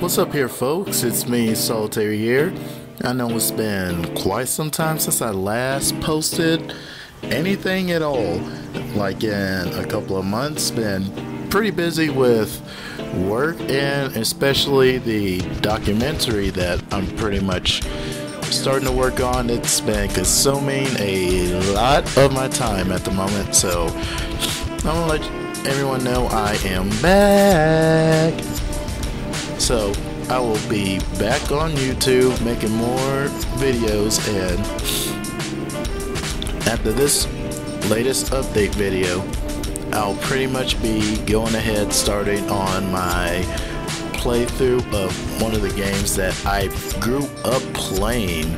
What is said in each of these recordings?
What's up here, folks? It's me, Solidterry here. I know it's been quite some time since I last posted anything at all. Like in a couple of months, been pretty busy with work and especially the documentary that I'm pretty much starting to work on. It's been consuming a lot of my time at the moment, so I'm gonna let everyone know I am back. So I will be back on YouTube making more videos and after this latest update video I'll pretty much be going ahead starting on my playthrough of one of the games that I grew up playing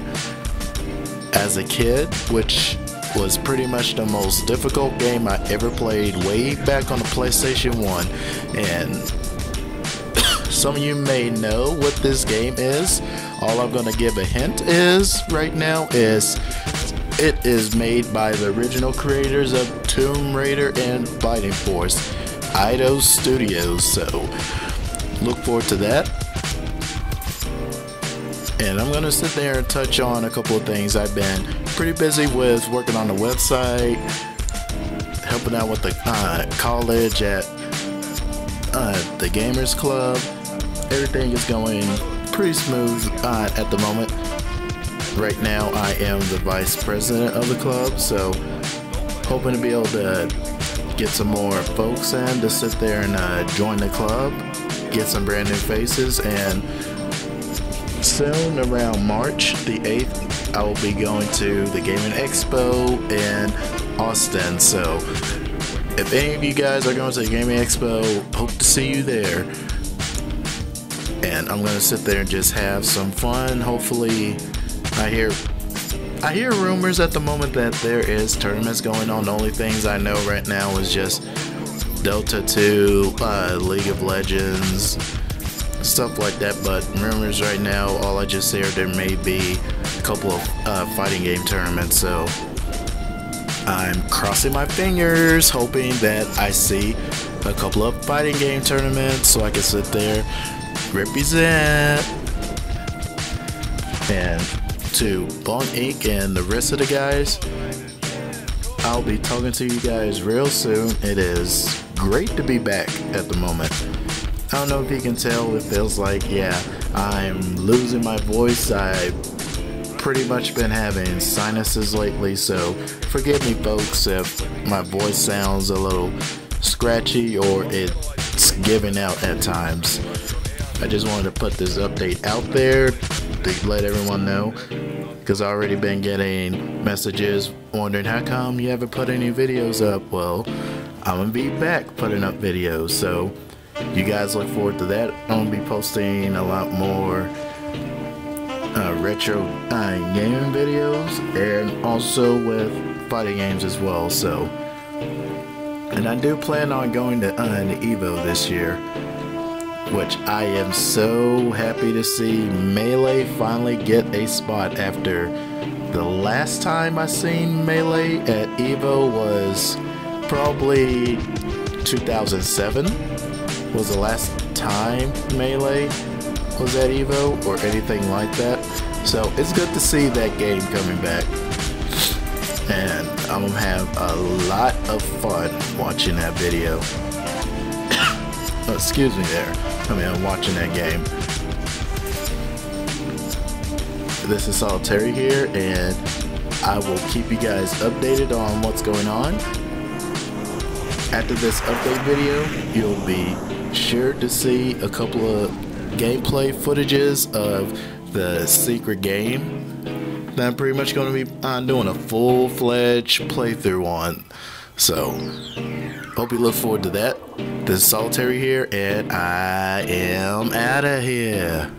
as a kid which was pretty much the most difficult game I ever played way back on the PlayStation 1 and some of you may know what this game is. All I'm going to give a hint is right now is it is made by the original creators of Tomb Raider and Fighting Force, Eidos Studios. So look forward to that. And I'm going to sit there and touch on a couple of things. I've been pretty busy with working on the website, helping out with the uh, college at uh, the Gamers Club, everything is going pretty smooth uh, at the moment. Right now, I am the vice president of the club, so hoping to be able to get some more folks in to sit there and uh, join the club, get some brand new faces, and soon around March the 8th, I will be going to the Gaming Expo in Austin. So if any of you guys are going to the Gaming Expo, hope to see you there and I'm gonna sit there and just have some fun. Hopefully, I hear I hear rumors at the moment that there is tournaments going on. The only things I know right now is just Dota 2, uh, League of Legends, stuff like that. But rumors right now, all I just hear there may be a couple of uh, fighting game tournaments. So I'm crossing my fingers, hoping that I see a couple of fighting game tournaments so I can sit there represent. And to Bon Inc. and the rest of the guys, I'll be talking to you guys real soon. It is great to be back at the moment. I don't know if you can tell, it feels like, yeah, I'm losing my voice. I've pretty much been having sinuses lately, so forgive me, folks, if my voice sounds a little scratchy or it's giving out at times. I just wanted to put this update out there to let everyone know because I already been getting messages wondering how come you haven't put any videos up. Well, I'm gonna be back putting up videos, so you guys look forward to that. I'm gonna be posting a lot more uh, retro uh, gaming videos and also with fighting games as well. So, and I do plan on going to uh, Evo this year which I am so happy to see Melee finally get a spot after the last time I seen Melee at EVO was probably 2007 was the last time Melee was at EVO or anything like that. So it's good to see that game coming back. And I'm gonna have a lot of fun watching that video. Oh, excuse me there. I mean, I'm watching that game. This is Solidterry here, and I will keep you guys updated on what's going on. After this update video, you'll be sure to see a couple of gameplay footages of the secret game that I'm pretty much going to be uh, doing a full-fledged playthrough on. So, hope you look forward to that. This is Solidterry here, and I am out of here.